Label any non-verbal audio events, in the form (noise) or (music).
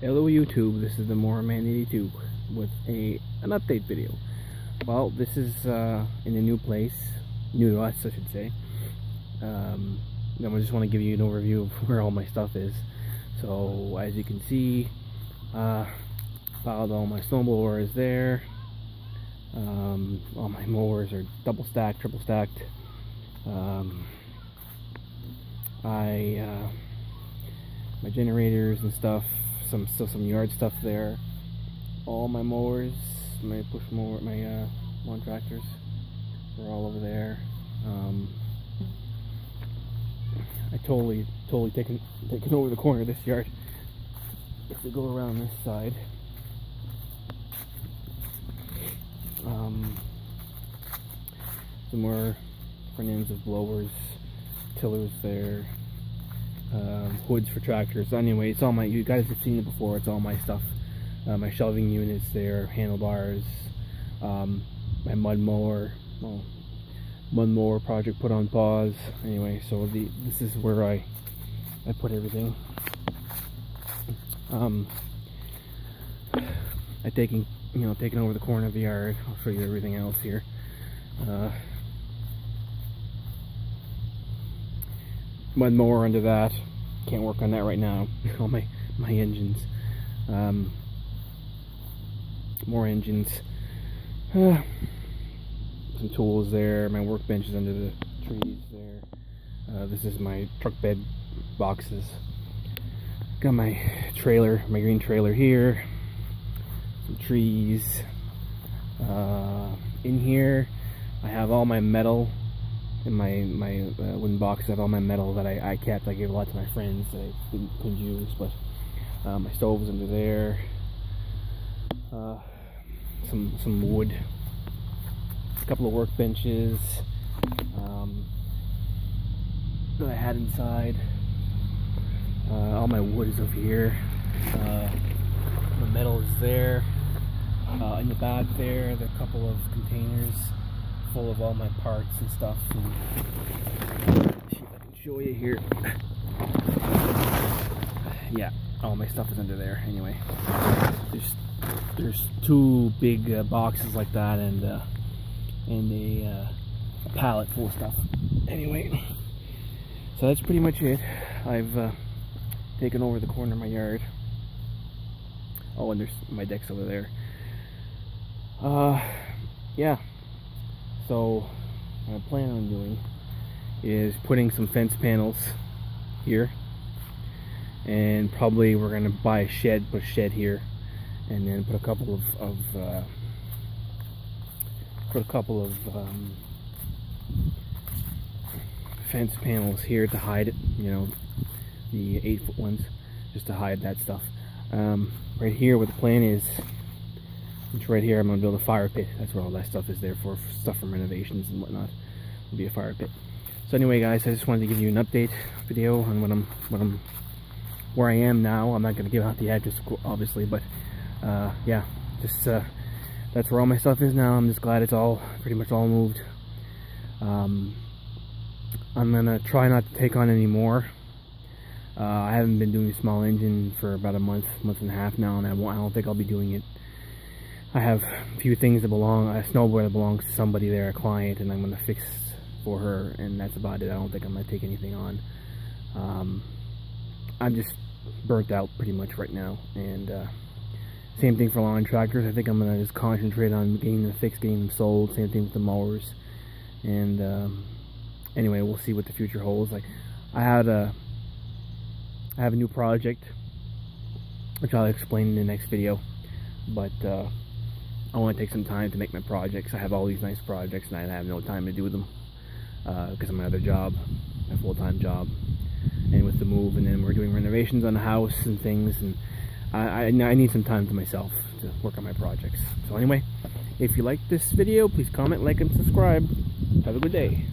Hello YouTube, this is the MowerMan 82 with a an update video. Well, this is uh, in a new place, new to us I should say. Um, I just want to give you an overview of (laughs) where all my stuff is. So as you can see, uh, filed all my snowblower is there. Um, all my mowers are double stacked, triple stacked. Um, I uh, my generators and stuff some still some yard stuff there. All my mowers, my push mower, my uh, lawn tractors, are all over there. Um, I totally, totally taken taken over the corner of this yard. If we go around this side, um, some more front ends of blowers, tillers there, um, hoods for tractors. Anyway, it's all my, you guys have seen it before, it's all my stuff. Uh, my shelving units there, handlebars, um, my mud mower, well, mud mower project put on pause. Anyway, so the this is where I, I put everything. Um, I taking, you know, taking over the corner of the yard. I'll show you everything else here. Uh, mud mower under that. Can't work on that right now. (laughs) All my my engines. Um, more engines. Uh, (sighs) some tools there. My workbench is under the trees there. Uh, this is my truck bed boxes. Got my trailer, my green trailer here. Some trees. Uh, in here, I have all my metal in my my uh, wooden box I have all my metal that I, I kept. I gave a lot to my friends that I didn't, couldn't use but uh, my stove is under there. Uh, some some wood. A couple of workbenches um, that I had inside. Uh, all my wood is over here. Uh, the metal is there. Uh, in the back there there are a couple of containers full of all my parts and stuff. And see if I can show you here. Yeah, all my stuff is under there. Anyway, there's there's two big uh, boxes like that and uh, and a, uh, a, pallet full of stuff. Anyway, so that's pretty much it. I've uh, taken over the corner of my yard. Oh, and there's my decks over there. Uh, yeah, so what I plan on doing is putting some fence panels here. And probably we're gonna buy a shed put a shed here and then put a couple of, of uh, put a couple of um, fence panels here to hide it you know the eight foot ones just to hide that stuff. Um, right here what the plan is which right here I'm going to build a fire pit. That's where all that stuff is there for, for stuff from renovations and whatnot. It'll be a fire pit. So anyway guys, I just wanted to give you an update video on what I'm, what I'm, where I am now. I'm not going to give out the address obviously, but uh, yeah, just uh, that's where all my stuff is now. I'm just glad it's all, pretty much all moved. Um, I'm to try not to take on any more. Uh, I haven't been doing small engine for about a month, month and a half now, and I, I don't think I'll be doing it I have a few things that belong, a snowboard that belongs to somebody there, a client, and I'm going to fix for her, and that's about it. I don't think I'm going to take anything on. Um, I'm just burnt out pretty much right now, and uh, same thing for lawn tractors. I think I'm going to just concentrate on getting them fixed, getting them sold. Same thing with the mowers. And um, anyway, we'll see what the future holds. Like, I had a, I have a new project, which I'll explain in the next video. But uh, I want to take some time to make my projects. I have all these nice projects and I have no time to do them because uh, I'm another job, my full-time job. And with the move and then we're doing renovations on the house and things and I, I, I need some time to myself to work on my projects. So anyway, if you like this video, please comment, like, and subscribe. Have a good day.